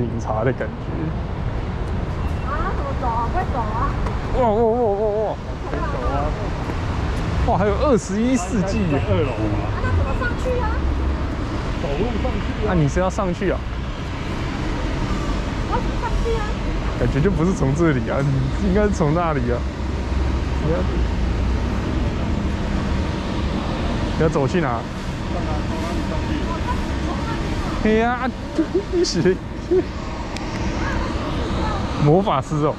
饮茶的感觉。啊，怎么走啊？快走啊！哇哇哇哇哇！可以走啊，哇，还有二十一世纪耶！二楼，啊，那怎么上去啊？走路上去那、啊。你是要上去啊？我怎么上去啊？感觉就不是从这里啊，你应该是从那里啊。你要你要走去哪？上哪哎呀，历史魔法师哦。